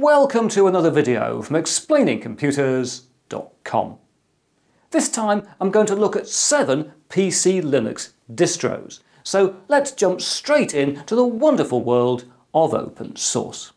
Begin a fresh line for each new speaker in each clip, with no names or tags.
Welcome to another video from explainingcomputers.com. This time I'm going to look at seven PC Linux distros. So let's jump straight in to the wonderful world of open source.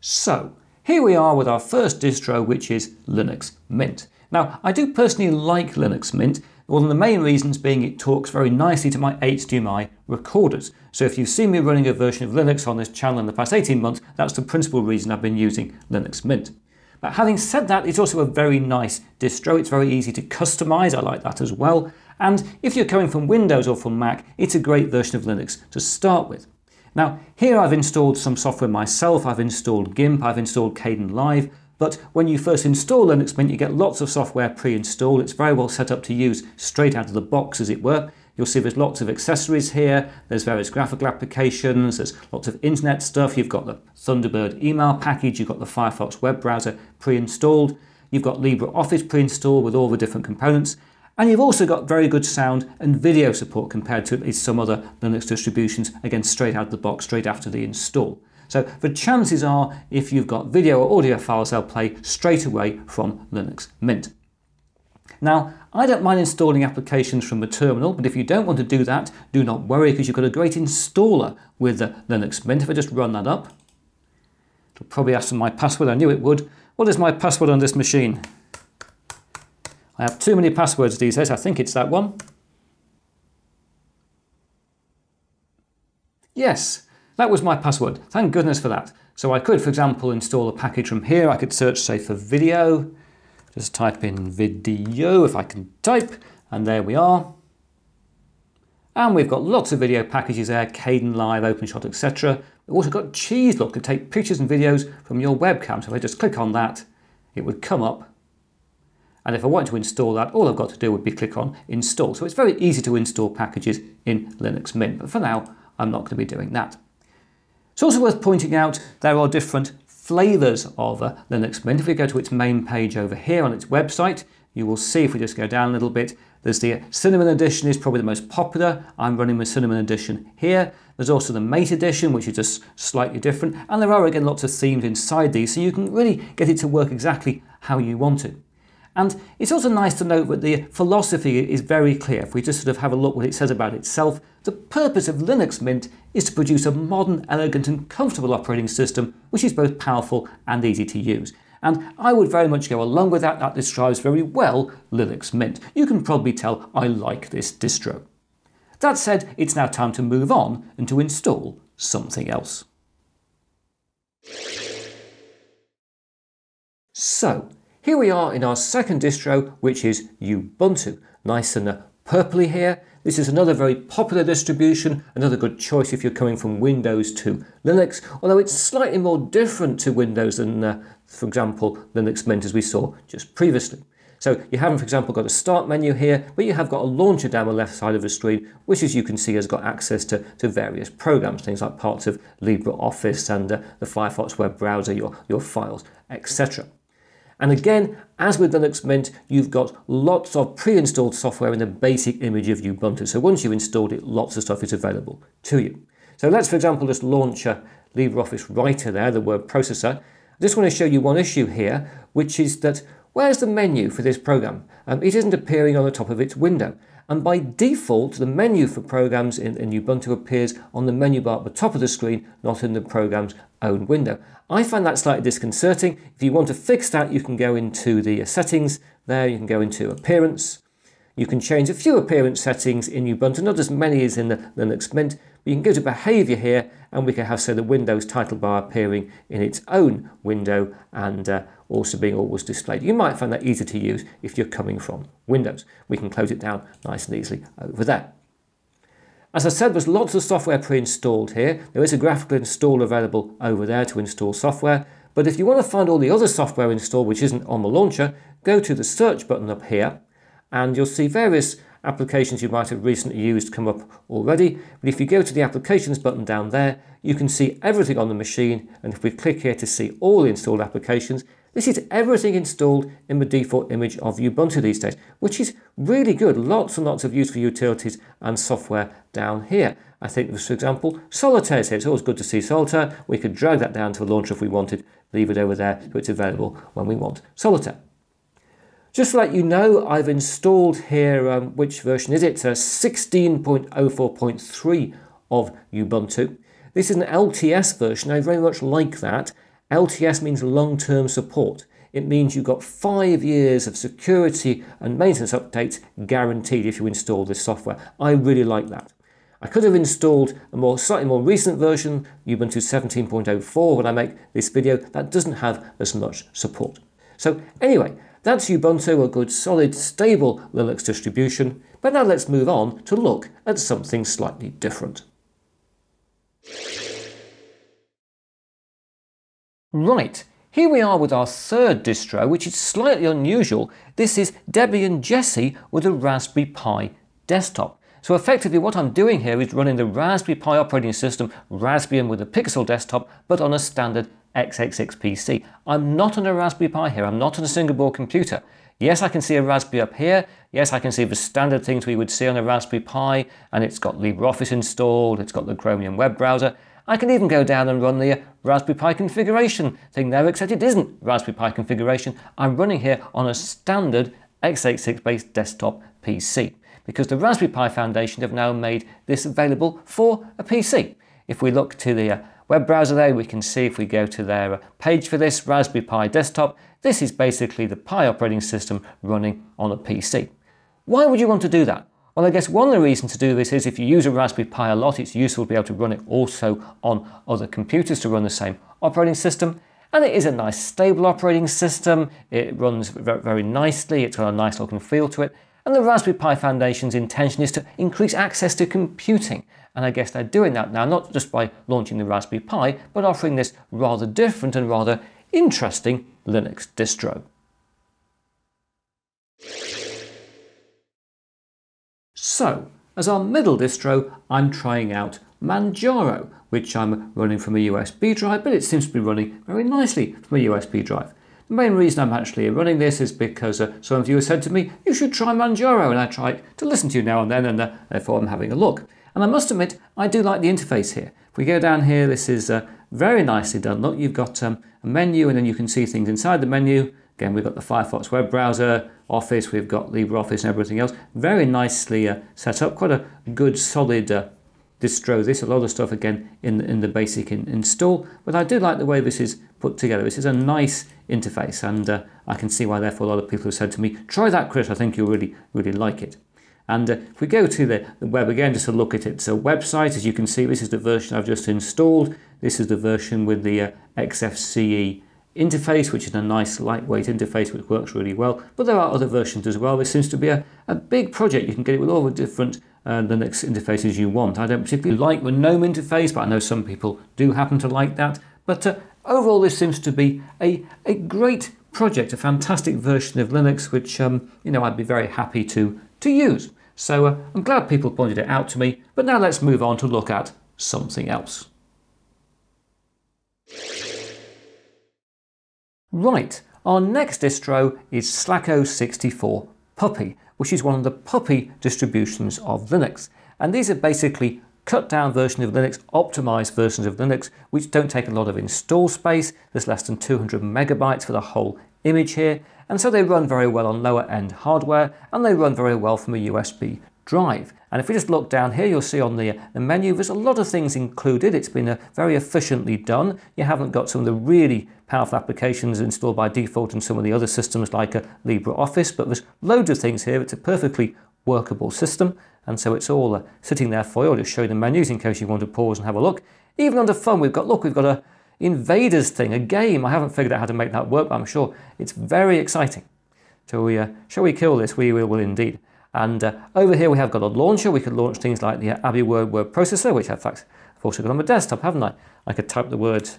So, here we are with our first distro which is Linux Mint. Now, I do personally like Linux Mint of the main reasons being it talks very nicely to my HDMI recorders. So if you've seen me running a version of Linux on this channel in the past 18 months, that's the principal reason I've been using Linux Mint. But having said that, it's also a very nice distro. It's very easy to customize. I like that as well. And if you're coming from Windows or from Mac, it's a great version of Linux to start with. Now, here I've installed some software myself. I've installed GIMP, I've installed Kdenlive, but when you first install Linux Mint, you get lots of software pre-installed. It's very well set up to use straight out of the box, as it were. You'll see there's lots of accessories here. There's various graphical applications. There's lots of internet stuff. You've got the Thunderbird email package. You've got the Firefox web browser pre-installed. You've got LibreOffice pre-installed with all the different components. And you've also got very good sound and video support compared to at least some other Linux distributions, again, straight out of the box, straight after the install. So the chances are, if you've got video or audio files, they'll play straight away from Linux Mint. Now, I don't mind installing applications from the terminal, but if you don't want to do that, do not worry because you've got a great installer with the Linux Mint. If I just run that up, it'll probably ask for my password. I knew it would. What is my password on this machine? I have too many passwords these days. I think it's that one. Yes, that was my password. Thank goodness for that. So I could, for example, install a package from here. I could search, say, for video. Just type in video if I can type, and there we are. And we've got lots of video packages there, Kdenlive, OpenShot, etc. We've also got Cheeselook to take pictures and videos from your webcam. So if I just click on that, it would come up. And if I want to install that, all I've got to do would be click on install. So it's very easy to install packages in Linux Mint. But for now, I'm not going to be doing that. It's also worth pointing out there are different flavours of Linux Mint. If we go to its main page over here on its website, you will see if we just go down a little bit, there's the Cinnamon Edition is probably the most popular. I'm running the Cinnamon Edition here. There's also the Mate Edition, which is just slightly different. And there are again lots of themes inside these, so you can really get it to work exactly how you want it. And it's also nice to note that the philosophy is very clear. If we just sort of have a look what it says about itself, the purpose of Linux Mint is to produce a modern, elegant and comfortable operating system which is both powerful and easy to use. And I would very much go along with that. That describes very well Linux Mint. You can probably tell I like this distro. That said, it's now time to move on and to install something else. So, here we are in our second distro, which is Ubuntu. Nice and purpley here. This is another very popular distribution, another good choice if you're coming from Windows to Linux, although it's slightly more different to Windows than, uh, for example, Linux Mint as we saw just previously. So you haven't, for example, got a start menu here, but you have got a launcher down the left side of the screen, which as you can see has got access to, to various programs, things like parts of LibreOffice and uh, the Firefox web browser, your, your files, etc. And again, as with Linux Mint, you've got lots of pre-installed software in the basic image of Ubuntu. So once you've installed it, lots of stuff is available to you. So let's, for example, just launch a LibreOffice Writer there, the word processor. I just want to show you one issue here, which is that where's the menu for this program? Um, it isn't appearing on the top of its window. And by default, the menu for programs in, in Ubuntu appears on the menu bar at the top of the screen, not in the program's own window. I find that slightly disconcerting. If you want to fix that, you can go into the settings there, you can go into appearance. You can change a few appearance settings in Ubuntu, not as many as in the Linux Mint, you can go to behavior here and we can have, say, the Windows title bar appearing in its own window and uh, also being always displayed. You might find that easier to use if you're coming from Windows. We can close it down nice and easily over there. As I said, there's lots of software pre-installed here. There is a graphical installer available over there to install software. But if you want to find all the other software installed which isn't on the launcher, go to the search button up here and you'll see various applications you might have recently used come up already. But if you go to the applications button down there, you can see everything on the machine. And if we click here to see all the installed applications, This is everything installed in the default image of Ubuntu these days, which is really good. Lots and lots of useful utilities and software down here. I think, for example, Solitaire is here. It's always good to see Solitaire. We could drag that down to a launcher if we wanted, leave it over there so it's available when we want Solitaire. Just to let you know, I've installed here, um, which version is it? Uh, 16.04.3 of Ubuntu. This is an LTS version. I very much like that. LTS means long-term support. It means you've got five years of security and maintenance updates guaranteed if you install this software. I really like that. I could have installed a more slightly more recent version, Ubuntu 17.04, when I make this video. That doesn't have as much support. So anyway, that's Ubuntu, a good solid stable Linux distribution. But now let's move on to look at something slightly different. Right, here we are with our third distro, which is slightly unusual. This is Debian Jessie with a Raspberry Pi desktop. So effectively what I'm doing here is running the Raspberry Pi operating system, Raspbian with a Pixel desktop, but on a standard x86 PC. I'm not on a Raspberry Pi here, I'm not on a single board computer. Yes, I can see a Raspberry up here. Yes, I can see the standard things we would see on a Raspberry Pi, and it's got LibreOffice installed, it's got the Chromium web browser. I can even go down and run the Raspberry Pi configuration thing there, except it isn't Raspberry Pi configuration. I'm running here on a standard x86 based desktop PC because the Raspberry Pi Foundation have now made this available for a PC. If we look to the uh, web browser there, we can see if we go to their page for this Raspberry Pi desktop, this is basically the Pi operating system running on a PC. Why would you want to do that? Well, I guess one of the reasons to do this is if you use a Raspberry Pi a lot, it's useful to be able to run it also on other computers to run the same operating system. And it is a nice stable operating system. It runs very nicely. It's got a nice looking feel to it. And the Raspberry Pi Foundation's intention is to increase access to computing. And I guess they're doing that now, not just by launching the Raspberry Pi, but offering this rather different and rather interesting Linux distro. So, as our middle distro, I'm trying out Manjaro, which I'm running from a USB drive, but it seems to be running very nicely from a USB drive. The main reason I'm actually running this is because uh, some of you have said to me, you should try Manjaro, and I try to listen to you now and then, and uh, therefore I'm having a look. And I must admit, I do like the interface here. If we go down here, this is uh, very nicely done. Look, you've got um, a menu, and then you can see things inside the menu. Again, we've got the Firefox web browser, Office, we've got LibreOffice and everything else. Very nicely uh, set up, quite a good solid uh, distro. This, a lot of stuff again in, in the basic in, install, but I do like the way this is put together. This is a nice interface and uh, I can see why therefore a lot of people have said to me, try that Chris, I think you'll really, really like it. And uh, if we go to the, the, web again, just to look at its a website, as you can see, this is the version I've just installed. This is the version with the uh, XFCE interface, which is a nice lightweight interface which works really well. But there are other versions as well. This seems to be a, a big project. You can get it with all the different uh, next interfaces you want. I don't particularly like the GNOME interface, but I know some people do happen to like that. But uh, overall, this seems to be a, a great project, a fantastic version of Linux, which um, you know I'd be very happy to, to use. So uh, I'm glad people pointed it out to me. But now let's move on to look at something else. Right, our next distro is Slacko64 Puppy, which is one of the Puppy distributions of Linux. And these are basically cut down versions of Linux, optimized versions of Linux, which don't take a lot of install space. There's less than 200 megabytes for the whole image here. And so they run very well on lower end hardware and they run very well from a USB drive. And if we just look down here, you'll see on the, the menu, there's a lot of things included. It's been uh, very efficiently done. You haven't got some of the really powerful applications installed by default in some of the other systems like a LibreOffice, but there's loads of things here. It's a perfectly workable system. And so it's all uh, sitting there for you. I'll just show you the menus in case you want to pause and have a look. Even under fun, we've got, look, we've got a invaders thing, a game. I haven't figured out how to make that work, but I'm sure it's very exciting. So we, uh, shall we kill this? We will, will indeed. And uh, over here we have got a launcher. We could launch things like the AbiWord word processor, which in fact I've also got on my desktop, haven't I? I could type the word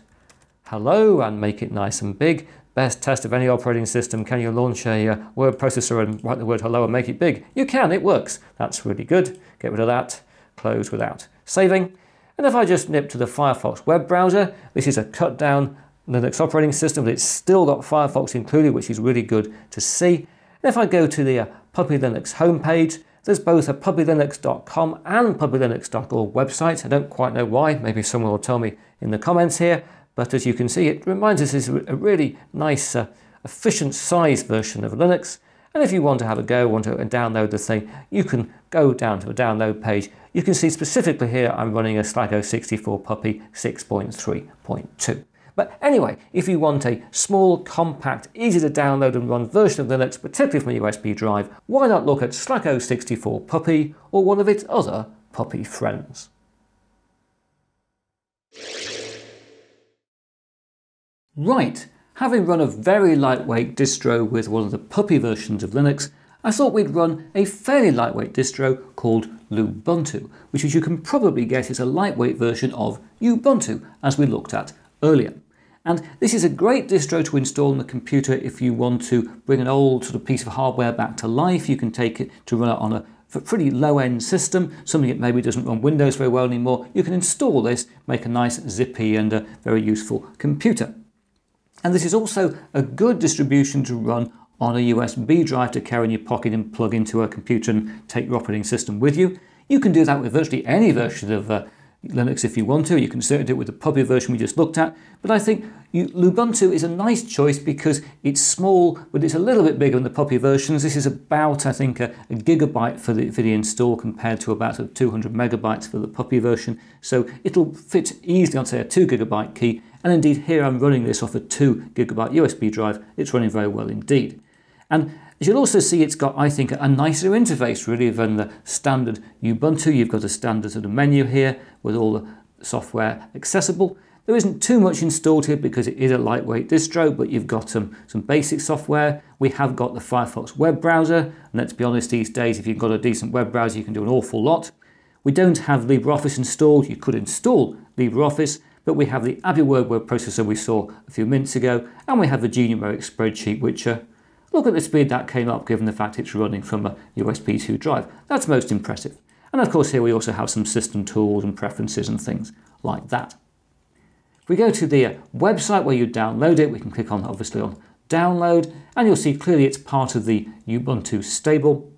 hello and make it nice and big. Best test of any operating system. Can you launch a uh, word processor and write the word hello and make it big? You can, it works. That's really good. Get rid of that. Close without saving. And if I just nip to the Firefox web browser, this is a cut down Linux operating system, but it's still got Firefox included, which is really good to see. And if I go to the uh, Puppy Linux homepage, there's both a puppylinux.com and puppylinux.org website. I don't quite know why, maybe someone will tell me in the comments here, but as you can see, it reminds us it's a really nice, uh, efficient size version of Linux. And if you want to have a go, want to download the thing, you can go down to a download page. You can see specifically here I'm running a Slacko 64 Puppy 6.3.2. But anyway, if you want a small, compact, easy to download and run version of Linux, particularly from a USB drive, why not look at Slacko 64 Puppy or one of its other puppy friends? Right, having run a very lightweight distro with one of the puppy versions of Linux, I thought we'd run a fairly lightweight distro called Lubuntu, which as you can probably guess is a lightweight version of Ubuntu, as we looked at earlier. And this is a great distro to install on the computer if you want to bring an old sort of piece of hardware back to life. You can take it to run it on a pretty low-end system, something that maybe doesn't run Windows very well anymore. You can install this, make a nice zippy and a very useful computer. And this is also a good distribution to run on a USB drive to carry in your pocket and plug into a computer and take your operating system with you. You can do that with virtually any version of uh, Linux if you want to. You can certainly do it with the Puppy version we just looked at. But I think you, Lubuntu is a nice choice because it's small, but it's a little bit bigger than the Puppy versions. This is about, I think, a, a gigabyte for the, for the install compared to about sort of 200 megabytes for the Puppy version. So it'll fit easily on, say, a 2 gigabyte key. And indeed, here I'm running this off a 2 gigabyte USB drive. It's running very well indeed. And as You'll also see it's got, I think, a nicer interface really than the standard Ubuntu. You've got a standard sort of menu here with all the software accessible. There isn't too much installed here because it is a lightweight distro, but you've got some, some basic software. We have got the Firefox web browser, and let's be honest, these days, if you've got a decent web browser, you can do an awful lot. We don't have LibreOffice installed. You could install LibreOffice, but we have the AbiWord word processor we saw a few minutes ago, and we have the GNumeric spreadsheet, which uh, Look at the speed that came up given the fact it's running from a USB 2 drive. That's most impressive. And of course here we also have some system tools and preferences and things like that. If we go to the uh, website where you download it, we can click on obviously on download and you'll see clearly it's part of the Ubuntu stable.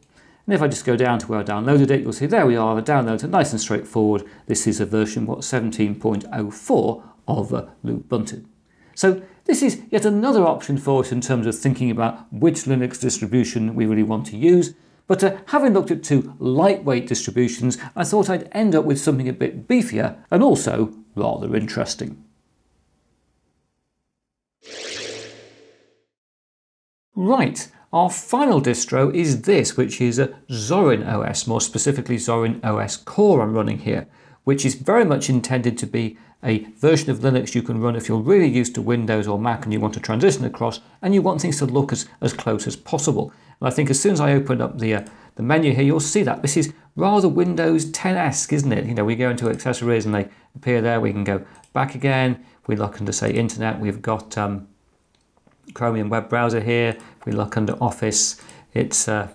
And if I just go down to where I downloaded it, you'll see there we are, the downloads are nice and straightforward. This is a version, what, 17.04 of uh, Ubuntu. So this is yet another option for us in terms of thinking about which Linux distribution we really want to use. But uh, having looked at two lightweight distributions, I thought I'd end up with something a bit beefier and also rather interesting. Right, our final distro is this, which is a Zorin OS, more specifically Zorin OS Core I'm running here, which is very much intended to be a version of Linux you can run if you're really used to Windows or Mac and you want to transition across and you want things to look as, as close as possible. And I think as soon as I open up the, uh, the menu here, you'll see that this is rather Windows 10-esque, isn't it? You know, we go into accessories and they appear there. We can go back again. We look under, say, Internet, we've got um, Chromium web browser here. We look under Office, it's, uh,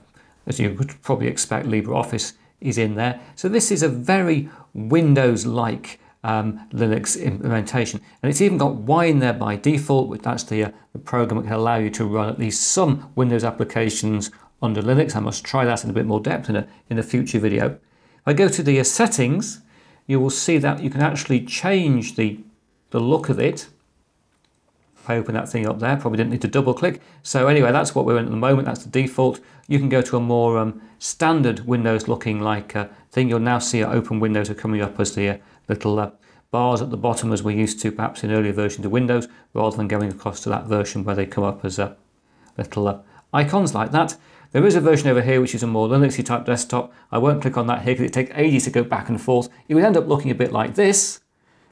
as you would probably expect, LibreOffice is in there. So this is a very Windows-like um, Linux implementation. And it's even got Wine there by default, which that's the, uh, the program that can allow you to run at least some Windows applications under Linux. I must try that in a bit more depth in a, in a future video. If I go to the uh, settings, you will see that you can actually change the, the look of it. If I open that thing up there, probably didn't need to double click. So anyway, that's what we're in at the moment. That's the default. You can go to a more um, standard Windows looking like uh, thing. You'll now see open windows are coming up as the uh, little uh, bars at the bottom as we used to perhaps in earlier versions of Windows, rather than going across to that version where they come up as uh, little uh, icons like that. There is a version over here which is a more Linuxy type desktop. I won't click on that here because it takes ages to go back and forth. It would end up looking a bit like this.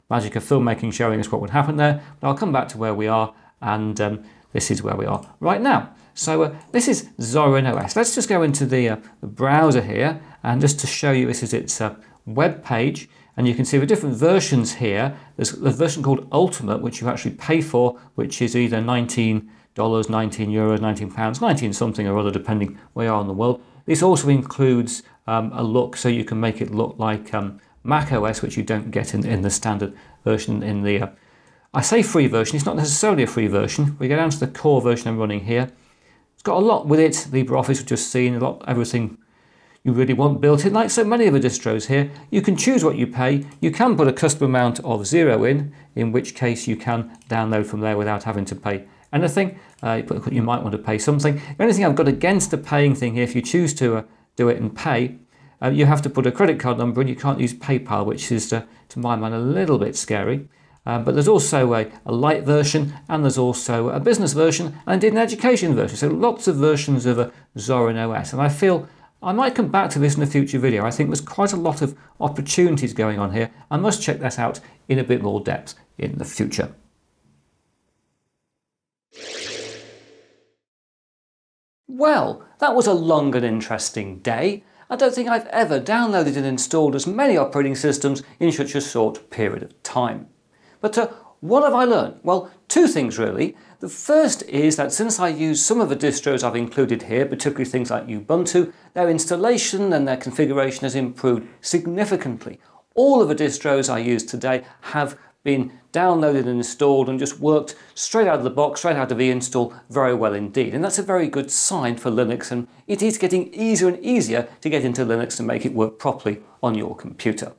Magic of filmmaking showing us what would happen there. But I'll come back to where we are and um, this is where we are right now. So uh, this is Zorin OS. Let's just go into the, uh, the, browser here and just to show you this is its uh, web page. And you can see the different versions here. There's a version called Ultimate, which you actually pay for, which is either $19, 19 euros, 19 pounds, 19 something or other, depending where you are in the world. This also includes um, a look, so you can make it look like um, Mac OS, which you don't get in, in the standard version in the uh, I say free version, it's not necessarily a free version. We go down to the core version I'm running here. It's got a lot with it, LibreOffice we've just seen, a lot, everything you really want built in, like so many of the distros here. You can choose what you pay. You can put a custom amount of zero in, in which case you can download from there without having to pay anything. Uh, you might want to pay something. The only thing I've got against the paying thing here, if you choose to uh, do it and pay, uh, you have to put a credit card number and you can't use PayPal, which is, uh, to my mind, a little bit scary. Uh, but there's also a, a light version and there's also a business version and an education version. So lots of versions of a Zorin OS. And I feel I might come back to this in a future video. I think there's quite a lot of opportunities going on here. I must check that out in a bit more depth in the future. Well, that was a long and interesting day. I don't think I've ever downloaded and installed as many operating systems in such a short period of time. But uh, what have I learned? Well, two things really. The first is that since I use some of the distros I've included here, particularly things like Ubuntu, their installation and their configuration has improved significantly. All of the distros I use today have been downloaded and installed and just worked straight out of the box, straight out of the install very well indeed. And that's a very good sign for Linux and it is getting easier and easier to get into Linux and make it work properly on your computer.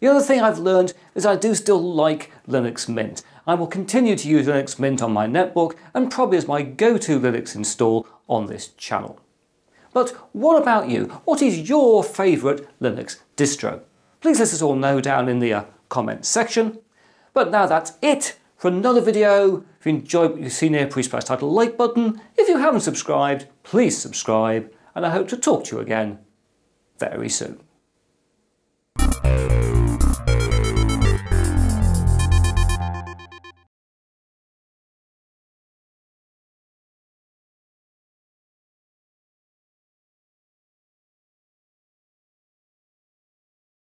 The other thing I've learned is I do still like Linux Mint. I will continue to use Linux Mint on my netbook and probably as my go-to Linux install on this channel. But what about you? What is your favourite Linux distro? Please let us all know down in the uh, comments section. But now that's it for another video. If you enjoyed what you've seen here, please press the like button. If you haven't subscribed, please subscribe. And I hope to talk to you again very soon.